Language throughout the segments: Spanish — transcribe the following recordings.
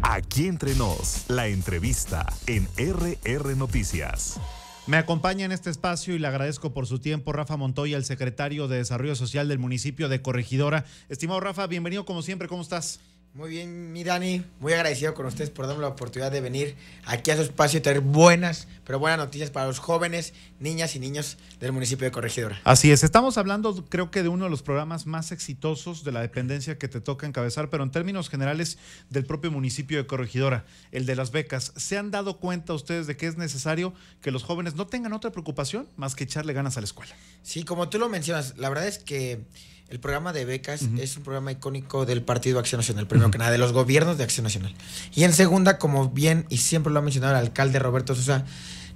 Aquí entre nos, la entrevista en RR Noticias. Me acompaña en este espacio y le agradezco por su tiempo Rafa Montoya, el secretario de Desarrollo Social del municipio de Corregidora. Estimado Rafa, bienvenido como siempre, ¿cómo estás? Muy bien, mi Dani, muy agradecido con ustedes por darme la oportunidad de venir aquí a su espacio y traer buenas, pero buenas noticias para los jóvenes, niñas y niños del municipio de Corregidora. Así es, estamos hablando creo que de uno de los programas más exitosos de la dependencia que te toca encabezar, pero en términos generales del propio municipio de Corregidora, el de las becas. ¿Se han dado cuenta ustedes de que es necesario que los jóvenes no tengan otra preocupación más que echarle ganas a la escuela? Sí, como tú lo mencionas, la verdad es que el programa de becas es un programa icónico del Partido Acción Nacional, primero que nada, de los gobiernos de Acción Nacional. Y en segunda, como bien y siempre lo ha mencionado el alcalde Roberto Sosa,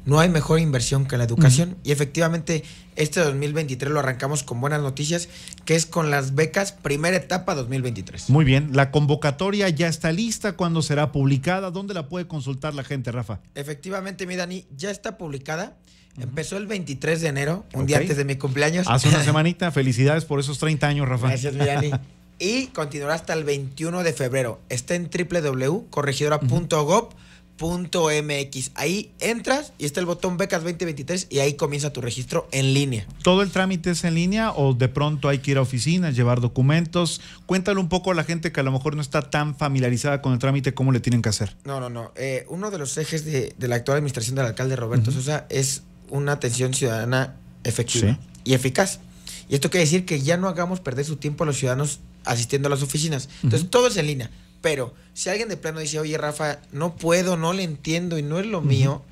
no hay mejor inversión que la educación. Y efectivamente, este 2023 lo arrancamos con buenas noticias, que es con las becas primera etapa 2023. Muy bien, la convocatoria ya está lista. ¿Cuándo será publicada? ¿Dónde la puede consultar la gente, Rafa? Efectivamente, mi Dani, ya está publicada. Empezó el 23 de enero, un día antes de mi cumpleaños. Hace una semanita. Felicidades por esos 30 años, Rafa. Gracias, Dani. y continuará hasta el 21 de febrero. Está en www.corregidora.gov.mx. Ahí entras y está el botón Becas 2023 y ahí comienza tu registro en línea. ¿Todo el trámite es en línea o de pronto hay que ir a oficinas, llevar documentos? Cuéntale un poco a la gente que a lo mejor no está tan familiarizada con el trámite, cómo le tienen que hacer. No, no, no. Eh, uno de los ejes de, la actual administración del alcalde Roberto Sosa es una atención ciudadana efectiva y eficaz. Y esto quiere decir que ya no hagamos perder su tiempo a los ciudadanos asistiendo a las oficinas. Entonces, todo es en línea. Pero si alguien de plano dice, oye, Rafa, no puedo, no le entiendo y no es lo mío,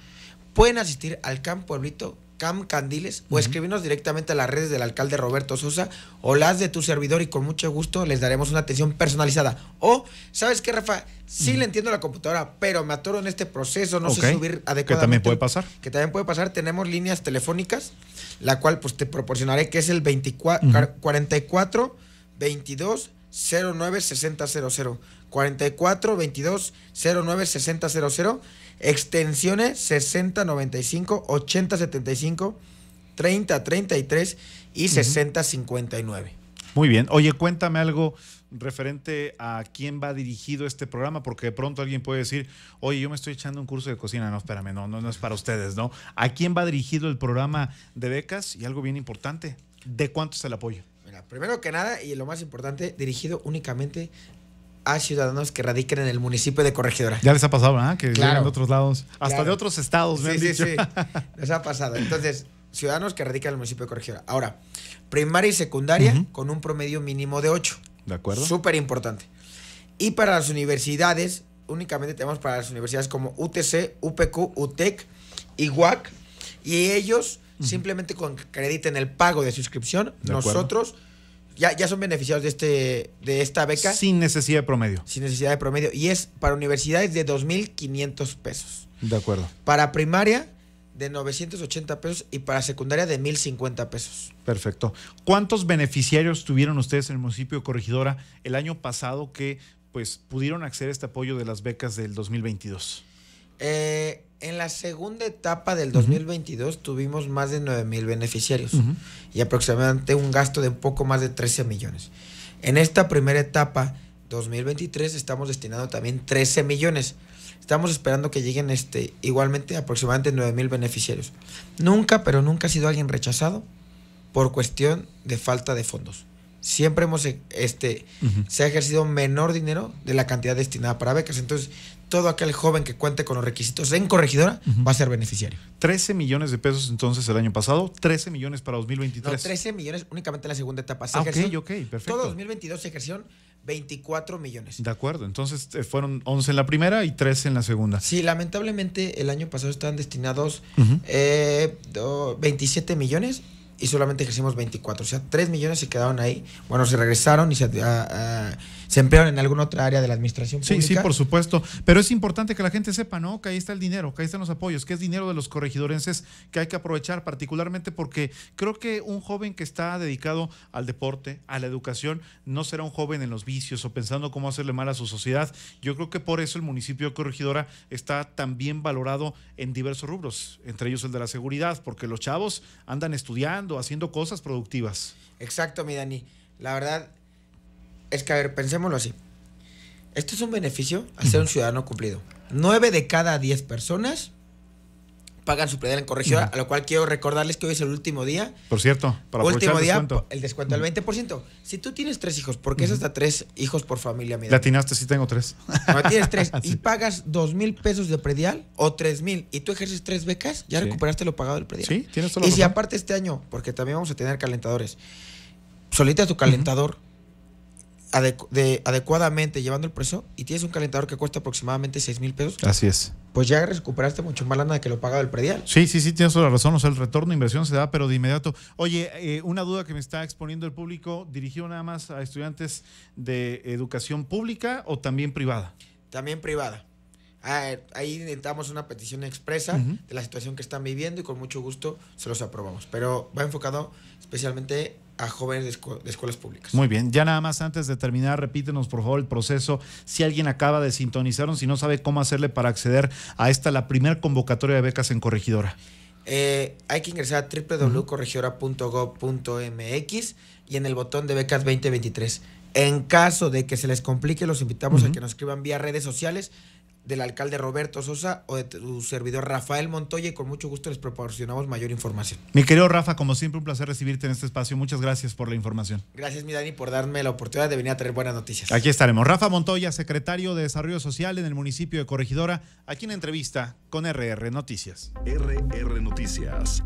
pueden asistir al Camp Pueblito Cam Candiles o escribirnos directamente a las redes del alcalde Roberto Sosa o las de tu servidor y con mucho gusto les daremos una atención personalizada. O, ¿sabes qué, Rafa? Sí le entiendo la computadora, pero me atoro en este proceso, no sé subir adecuadamente. Que también puede pasar. Que también puede pasar. Tenemos líneas telefónicas, la cual pues te proporcionaré que es el 24, 44 22 09 60 00. 44 22 09 60 00 extensiones 60 95 80 75 30 33 y 60 59. Muy bien. Oye, cuéntame algo referente a quién va dirigido este programa, porque de pronto alguien puede decir, oye, yo me estoy echando un curso de cocina. No, espérame, no, no, no es para ustedes, ¿no? ¿A quién va dirigido el programa de becas? Y algo bien importante, ¿de cuánto es el apoyo? Mira, primero que nada, y lo más importante, dirigido únicamente a ciudadanos que radiquen en el municipio de Corregidora. Ya les ha pasado, ¿ah? Que claro, de otros lados, hasta de otros estados, me sí, sí, Sí, les ha pasado. Entonces, ciudadanos que radican en el municipio de Corregidora. Ahora, primaria y secundaria con un promedio mínimo de 8. De acuerdo. Súper importante. Y para las universidades, únicamente tenemos para las universidades como UTC, UPQ, UTEC y UAC. Y ellos simplemente con acrediten el pago de suscripción, nosotros ya, ya son beneficiados de, este, de esta beca. Sin necesidad de promedio. Sin necesidad de promedio. Y es para universidades de 2.500 pesos. De acuerdo. Para primaria de 980 pesos y para secundaria de 1050 pesos. Perfecto. ¿Cuántos beneficiarios tuvieron ustedes en el municipio de Corregidora el año pasado que pues pudieron acceder a este apoyo de las becas del 2022? Eh, en la segunda etapa del 2022 tuvimos más de 9 mil beneficiarios y aproximadamente un gasto de un poco más de 13 millones. En esta primera etapa 2023 estamos destinando también 13 millones. Estamos esperando que lleguen este, igualmente aproximadamente 9 mil beneficiarios. Nunca, pero nunca ha sido alguien rechazado por cuestión de falta de fondos. Siempre hemos, este, se ha ejercido menor dinero de la cantidad destinada para becas. Entonces, todo aquel joven que cuente con los requisitos en corregidora va a ser beneficiario. 13 millones de pesos entonces el año pasado, 13 millones para 2023. No, 13 millones únicamente en la segunda etapa. Se ah, ok, ok, perfecto. Todo 2022 se ejerció 24 millones. De acuerdo, entonces eh, fueron 11 en la primera y 13 en la segunda. Sí, lamentablemente el año pasado estaban destinados 27 eh, millones y solamente ejercimos 24. O sea, 3 millones se quedaron ahí. Bueno, se regresaron y se, ah, ah, se emplearon en alguna otra área de la administración pública. Sí, sí, por supuesto. Pero es importante que la gente sepa, ¿no? Que ahí está el dinero, que ahí están los apoyos, que es dinero de los corregidorenses que hay que aprovechar, particularmente porque creo que un joven que está dedicado al deporte, a la educación, no será un joven en los vicios o pensando cómo hacerle mal a su sociedad. Yo creo que por eso el municipio de Corregidora está también valorado en diversos rubros, entre ellos el de la seguridad, porque los chavos andan estudiando, haciendo cosas productivas. Exacto, mi Dani. La verdad, es que, a ver, pensémoslo así. Esto es un beneficio al ser un ciudadano cumplido. 9 de cada 10 personas pagan su predial en corregidora, a lo cual quiero recordarles que hoy es el último día. Por cierto, para último día, descuento. el descuento del 20%. Si tú tienes tres hijos, porque es hasta tres hijos por familia. Mira. Latinaste, sí tengo tres. No, tienes tres y pagas dos mil pesos de predial o tres mil y tú ejerces tres becas, ya recuperaste lo pagado del predial. Sí, tienes todo Y si aparte este año, porque también vamos a tener calentadores, solita tu calentador de, adecuadamente llevando el precio y tienes un calentador que cuesta aproximadamente 6 mil pesos. Así es. Pues ya recuperaste mucho más lana de que lo pagaba el predial. Sí, sí, sí, tienes toda la razón. O sea, el retorno de inversión se da, pero de inmediato. Oye, eh, una duda que me está exponiendo el público, ¿dirigió nada más a estudiantes de educación pública o también privada? También privada. Ah, ahí necesitamos una petición expresa de la situación que están viviendo y con mucho gusto se los aprobamos. Pero va enfocado especialmente a jóvenes de, escuelas públicas. Muy bien, ya nada más antes de terminar, repítenos por favor el proceso. Si alguien acaba de sintonizar si no sabe cómo hacerle para acceder a esta, la primera convocatoria de becas en Corregidora. Eh, hay que ingresar a www.corregidora.gov.mx y en el botón de becas 2023. En caso de que se les complique, los invitamos a que nos escriban vía redes sociales del alcalde Roberto Sosa o de tu servidor Rafael Montoya y con mucho gusto les proporcionamos mayor información. Mi querido Rafa, como siempre un placer recibirte en este espacio. Muchas gracias por la información. Gracias mi Dani por darme la oportunidad de venir a traer buenas noticias. Aquí estaremos. Rafa Montoya, secretario de Desarrollo Social en el municipio de Corregidora, aquí en entrevista con RR Noticias. RR Noticias.